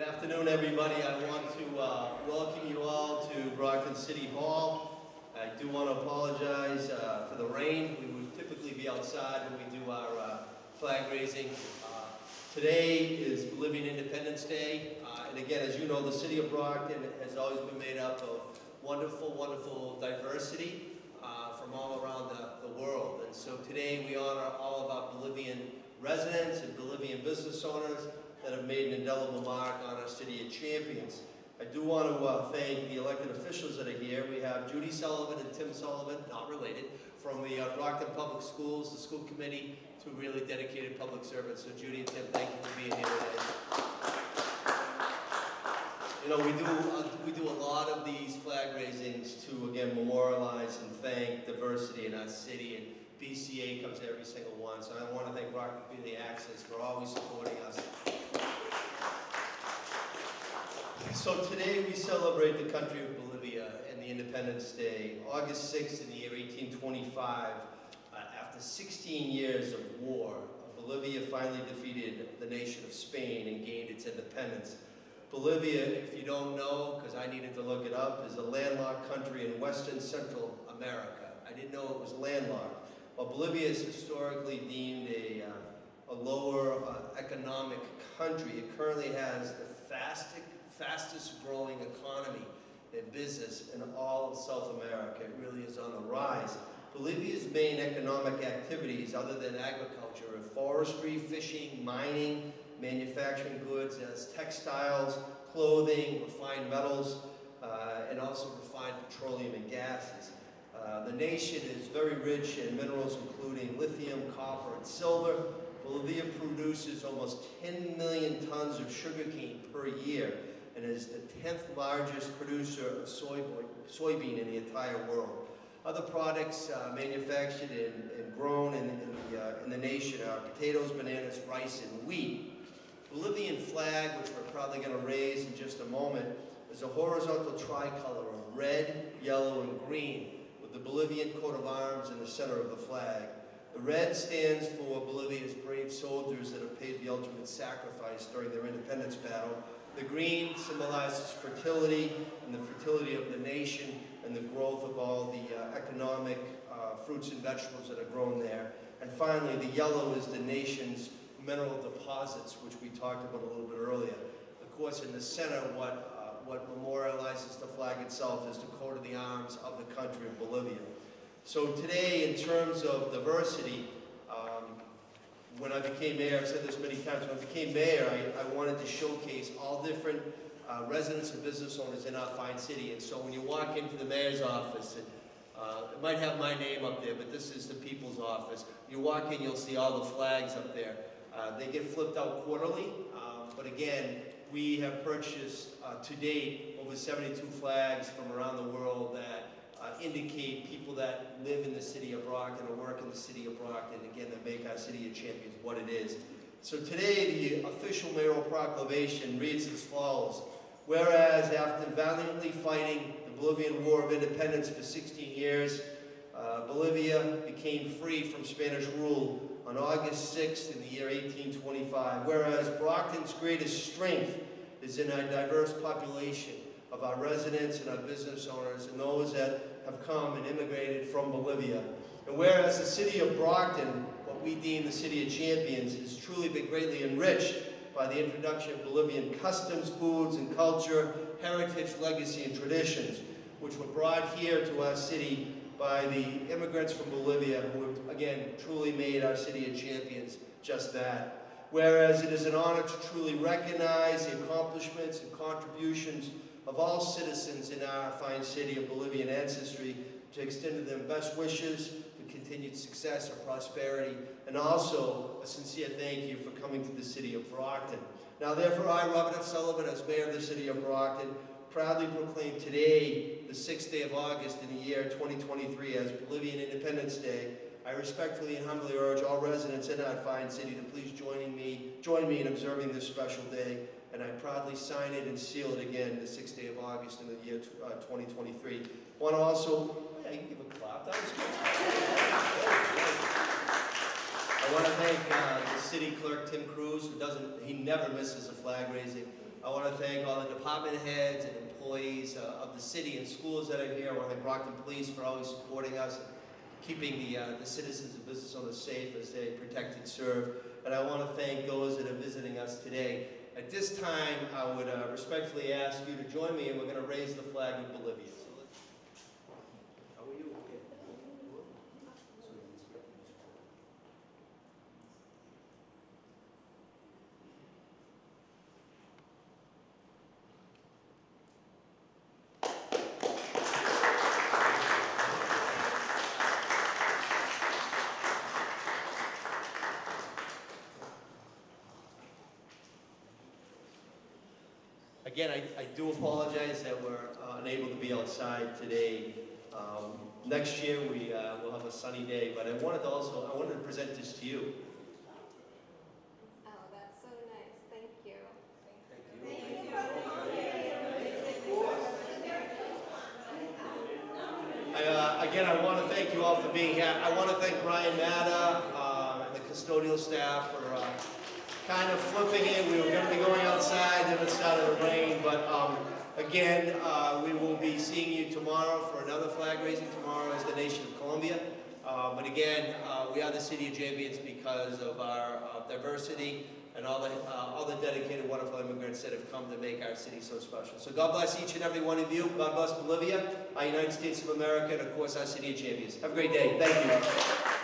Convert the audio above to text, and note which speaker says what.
Speaker 1: Good afternoon, everybody. I want to uh, welcome you all to Brockton City Hall. I do want to apologize uh, for the rain. We would typically be outside when we do our uh, flag raising. Uh, today is Bolivian Independence Day, uh, and again, as you know, the city of Brockton has always been made up of wonderful, wonderful diversity uh, from all around the, the world. And so today we honor all of our Bolivian residents and Bolivian business owners that have made an indelible mark on our city of champions. I do want to uh, thank the elected officials that are here. We have Judy Sullivan and Tim Sullivan, not related, from the uh, Public Schools, the school committee, two really dedicated public servants. So Judy and Tim, thank you for being here today. You know, we do, uh, we do a lot of these flag raisings to, again, memorialize and thank diversity in our city, and BCA comes every single one. So I want to thank Brockton Community Access for always supporting us so today we celebrate the country of Bolivia and the Independence Day, August 6th in the year 1825. Uh, after 16 years of war, Bolivia finally defeated the nation of Spain and gained its independence. Bolivia, if you don't know, because I needed to look it up, is a landlocked country in western Central America. I didn't know it was landlocked. Bolivia is historically deemed a, uh, a lower uh, economic country, it currently has the fastest fastest growing economy and business in all of South America. It really is on the rise. Bolivia's main economic activities, other than agriculture, are forestry, fishing, mining, manufacturing goods as textiles, clothing, refined metals, uh, and also refined petroleum and gases. Uh, the nation is very rich in minerals including lithium, copper, and silver. Bolivia produces almost 10 million tons of sugarcane per year and is the 10th largest producer of soybean in the entire world. Other products uh, manufactured and, and, grown in, in, the, uh, in the nation are potatoes, bananas, rice, and wheat. Bolivian flag, which we're probably going to raise in just a moment, is a horizontal tricolor of red, yellow, and green the Bolivian coat of arms in the center of the flag. The red stands for Bolivia's brave soldiers that have paid the ultimate sacrifice during their independence battle, the green symbolizes fertility and the fertility of the nation and the growth of all the uh, economic uh, fruits and vegetables that are grown there. And finally, the yellow is the nation's mineral deposits, which we talked about a little bit earlier. Of course, in the center, what, what memorializes the flag itself is the coat of the arms of the country of Bolivia. So today, in terms of diversity, when I became mayor, I've said this many times, when I became mayor, I, I wanted to showcase all different uh, residents and business owners in our fine city. And so when you walk into the mayor's office, it, uh, it might have my name up there, but this is the people's office. You walk in, you'll see all the flags up there. Uh, they get flipped out quarterly, um, but again, we have purchased uh, to date over 72 flags from around the world that uh, indicate people that live in the city of Brockton or work in the city of Brockton, and again, that make our city of champions what it is. So today, the official mayoral proclamation reads as follows. Whereas after valiantly fighting the Bolivian War of Independence for 16 years, uh, Bolivia became free from Spanish rule on August 6th in the year 1825. Whereas Brockton's greatest strength is in our diverse population of our residents and our business owners and those that have come and immigrated from Bolivia. And whereas the city of Brockton, what we deem the city of champions, has truly been greatly enriched by the introduction of Bolivian customs, foods, and culture, heritage, legacy, and traditions, which were brought here to our city by the immigrants from Bolivia who have, again, truly made our city of champions just that. Whereas it is an honor to truly recognize the accomplishments and contributions of all citizens in our fine city of Bolivian ancestry to extend to them best wishes for continued success or prosperity, and also a sincere thank you for coming to the city of Brockton. Now therefore I, Robert F. Sullivan, as mayor of the city of Brockton, proudly proclaim today, the 6th day of August in the year 2023 as Bolivian Independence Day. I respectfully and humbly urge all residents in our fine city to please join me, join me in observing this special day and I proudly sign it and seal it again the 6th day of August in the year uh, 2023. Want to also, yeah, give a clap. That was good. I want to thank uh, the city clerk, Tim Cruz, who doesn't, he never misses a flag raising. I want to thank all the department heads and employees uh, of the city and schools that are here. I want to thank Brockton Police for always supporting us, keeping the, uh, the citizens and business owners safe as they protect and serve. And I want to thank those that are visiting us today. At this time, I would uh, respectfully ask you to join me, and we're going to raise the flag of Bolivia. So let's- How are you? Again, I, I do apologize that we're uh, unable to be outside today. Um, Next year, we uh, will have a sunny day, but I wanted to also, I wanted to present this to you.
Speaker 2: Oh, that's so nice. Thank you.
Speaker 1: I, uh, Again, I want to thank you all for being here. I want to thank Brian Matta uh, and the custodial staff for uh, kind of flipping it. We were going to be going again, uh, we will be seeing you tomorrow for another flag raising. Tomorrow is the Nation of Colombia. Uh, But again, uh, we are the city of champions because of our uh, diversity and all the, uh, all the dedicated, wonderful immigrants that have come to make our city so special. So God bless each and every one of you. God bless Bolivia, our United States of America, and of course, our city of champions. Have a great day. Thank you.